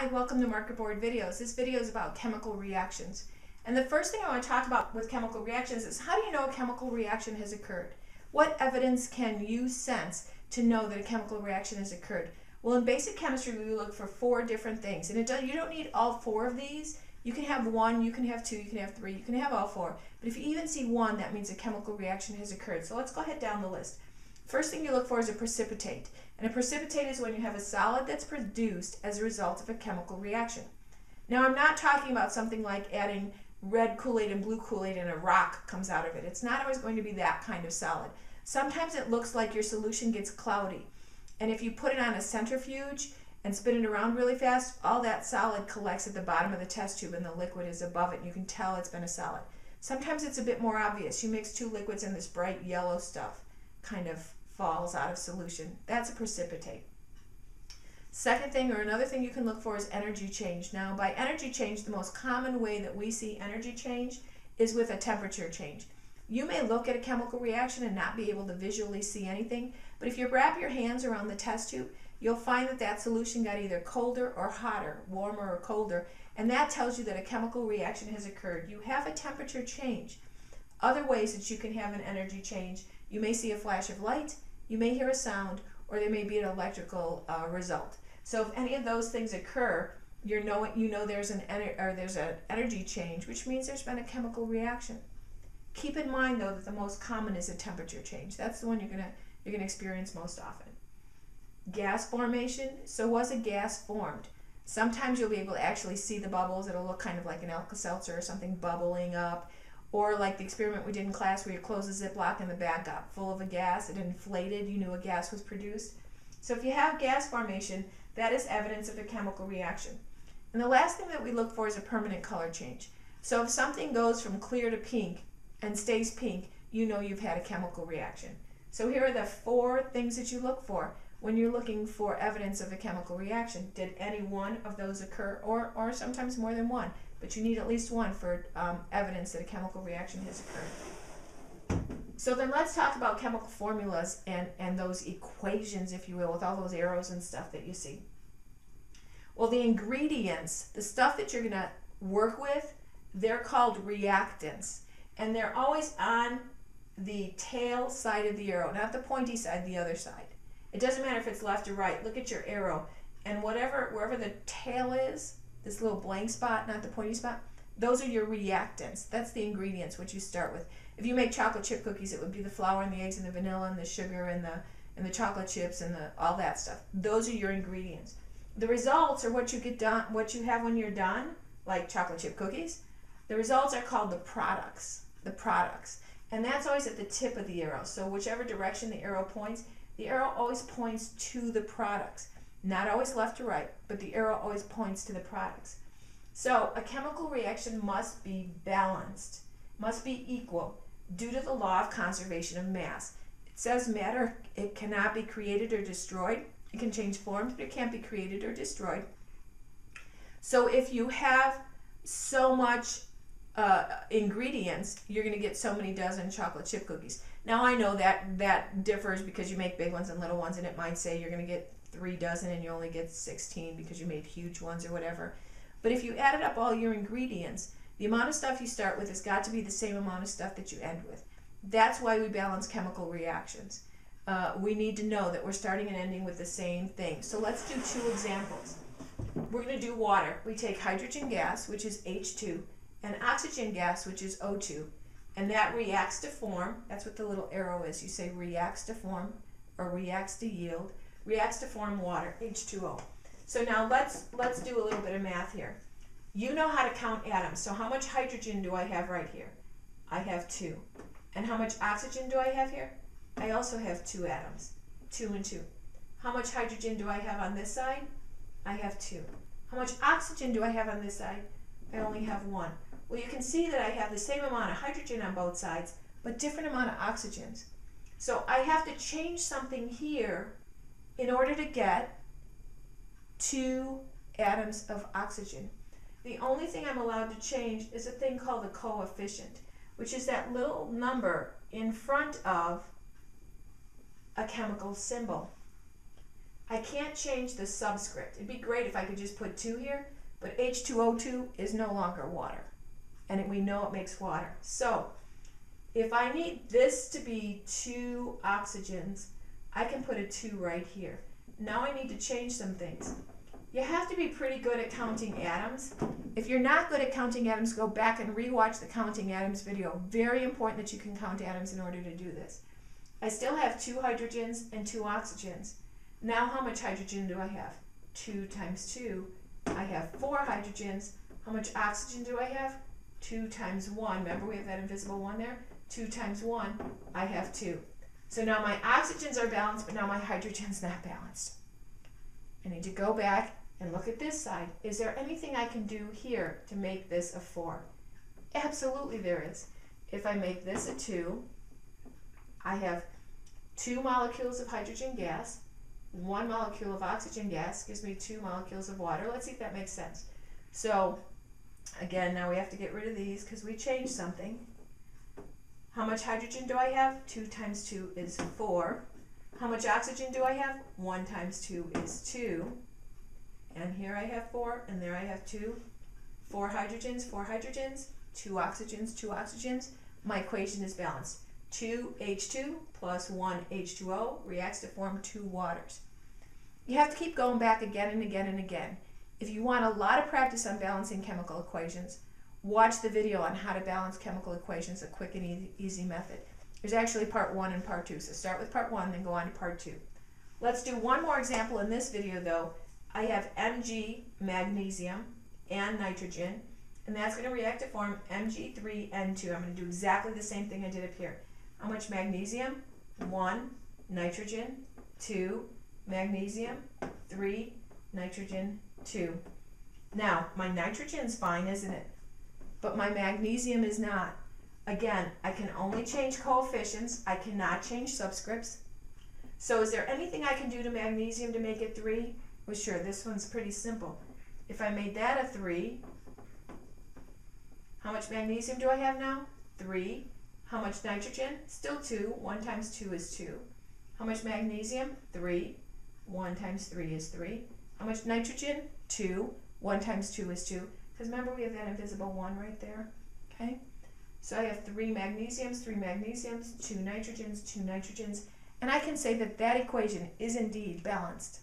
Hi, welcome to Marker Board Videos. This video is about chemical reactions. And the first thing I want to talk about with chemical reactions is how do you know a chemical reaction has occurred? What evidence can you sense to know that a chemical reaction has occurred? Well, in basic chemistry, we look for four different things. And does, you don't need all four of these. You can have one, you can have two, you can have three, you can have all four. But if you even see one, that means a chemical reaction has occurred. So let's go ahead down the list. First thing you look for is a precipitate. And a precipitate is when you have a solid that's produced as a result of a chemical reaction. Now, I'm not talking about something like adding red Kool-Aid and blue Kool-Aid and a rock comes out of it. It's not always going to be that kind of solid. Sometimes it looks like your solution gets cloudy. And if you put it on a centrifuge and spin it around really fast, all that solid collects at the bottom of the test tube and the liquid is above it. You can tell it's been a solid. Sometimes it's a bit more obvious. You mix two liquids and this bright yellow stuff kind of falls out of solution. That's a precipitate. Second thing, or another thing you can look for is energy change. Now, by energy change, the most common way that we see energy change is with a temperature change. You may look at a chemical reaction and not be able to visually see anything, but if you wrap your hands around the test tube, you'll find that that solution got either colder or hotter, warmer or colder, and that tells you that a chemical reaction has occurred. You have a temperature change. Other ways that you can have an energy change, you may see a flash of light, you may hear a sound, or there may be an electrical uh, result. So if any of those things occur, you know you know there's an ener- or there's an energy change, which means there's been a chemical reaction. Keep in mind though that the most common is a temperature change. That's the one you're gonna you're gonna experience most often. Gas formation. So was a gas formed? Sometimes you'll be able to actually see the bubbles. It'll look kind of like an Alka-Seltzer or something bubbling up. Or like the experiment we did in class where you close a Ziploc and the bag got full of a gas, it inflated, you knew a gas was produced. So if you have gas formation, that is evidence of a chemical reaction. And the last thing that we look for is a permanent color change. So if something goes from clear to pink and stays pink, you know you've had a chemical reaction. So here are the four things that you look for when you're looking for evidence of a chemical reaction. Did any one of those occur, or, or sometimes more than one? But you need at least one for um, evidence that a chemical reaction has occurred. So then let's talk about chemical formulas and, and those equations, if you will, with all those arrows and stuff that you see. Well, the ingredients, the stuff that you're going to work with, they're called reactants. And they're always on the tail side of the arrow, not the pointy side, the other side. It doesn't matter if it's left or right. Look at your arrow. And whatever, wherever the tail is, this little blank spot, not the pointy spot, those are your reactants. That's the ingredients, which you start with. If you make chocolate chip cookies, it would be the flour and the eggs and the vanilla and the sugar and the and the chocolate chips and the all that stuff. Those are your ingredients. The results are what you get done, what you have when you're done, like chocolate chip cookies. The results are called the products. The products. And that's always at the tip of the arrow. So whichever direction the arrow points, the arrow always points to the products. Not always left to right, but the arrow always points to the products. So a chemical reaction must be balanced, must be equal, due to the law of conservation of mass. It says matter, it cannot be created or destroyed. It can change forms, but it can't be created or destroyed. So if you have so much uh, ingredients, you're going to get so many dozen chocolate chip cookies. Now I know that that differs because you make big ones and little ones, and it might say you're going to get three dozen and you only get 16 because you made huge ones or whatever. But if you added up all your ingredients, the amount of stuff you start with has got to be the same amount of stuff that you end with. That's why we balance chemical reactions. Uh, we need to know that we're starting and ending with the same thing. So let's do two examples. We're going to do water. We take hydrogen gas, which is H2, and oxygen gas, which is O2, and that reacts to form. That's what the little arrow is. You say reacts to form or reacts to yield reacts to form water, H2O. So now let's, let's do a little bit of math here. You know how to count atoms. So how much hydrogen do I have right here? I have two. And how much oxygen do I have here? I also have two atoms, two and two. How much hydrogen do I have on this side? I have two. How much oxygen do I have on this side? I only have one. Well, you can see that I have the same amount of hydrogen on both sides, but different amount of oxygens. So I have to change something here in order to get two atoms of oxygen. The only thing I'm allowed to change is a thing called the coefficient, which is that little number in front of a chemical symbol. I can't change the subscript. It'd be great if I could just put 2 here, but H2O2 is no longer water. And we know it makes water. So if I need this to be two oxygens, I can put a 2 right here. Now I need to change some things. You have to be pretty good at counting atoms. If you're not good at counting atoms, go back and rewatch the counting atoms video. Very important that you can count atoms in order to do this. I still have two hydrogens and two oxygens. Now how much hydrogen do I have? 2 times 2. I have 4 hydrogens. How much oxygen do I have? 2 times 1. Remember we have that invisible 1 there? 2 times 1, I have 2. So now my oxygens are balanced, but now my hydrogen's not balanced. I need to go back and look at this side. Is there anything I can do here to make this a 4? Absolutely there is. If I make this a 2, I have two molecules of hydrogen gas, one molecule of oxygen gas gives me two molecules of water. Let's see if that makes sense. So again, now we have to get rid of these because we changed something. How much hydrogen do I have? 2 times 2 is 4. How much oxygen do I have? 1 times 2 is 2. And here I have 4, and there I have 2. 4 hydrogens, 4 hydrogens, 2 oxygens, 2 oxygens. My equation is balanced. 2H2 plus 1H2O reacts to form two waters. You have to keep going back again and again and again. If you want a lot of practice on balancing chemical equations, watch the video on how to balance chemical equations, a quick and easy method. There's actually part one and part two, so start with part one, then go on to part two. Let's do one more example in this video though. I have Mg, magnesium, and nitrogen, and that's going to react to form Mg3N2. I'm going to do exactly the same thing I did up here. How much magnesium? 1. Nitrogen. 2. Magnesium. 3. Nitrogen. 2. Now, my nitrogen's fine, isn't it? But my magnesium is not. Again, I can only change coefficients. I cannot change subscripts. So is there anything I can do to magnesium to make it 3? Well, sure, this one's pretty simple. If I made that a 3, how much magnesium do I have now? 3. How much nitrogen? Still 2. 1 times 2 is 2. How much magnesium? 3. 1 times 3 is 3. How much nitrogen? 2. 1 times 2 is 2. Because remember we have that invisible 1 right there. Okay? So I have 3 magnesiums, 3 magnesiums, 2 nitrogens, 2 nitrogens. And I can say that that equation is indeed balanced.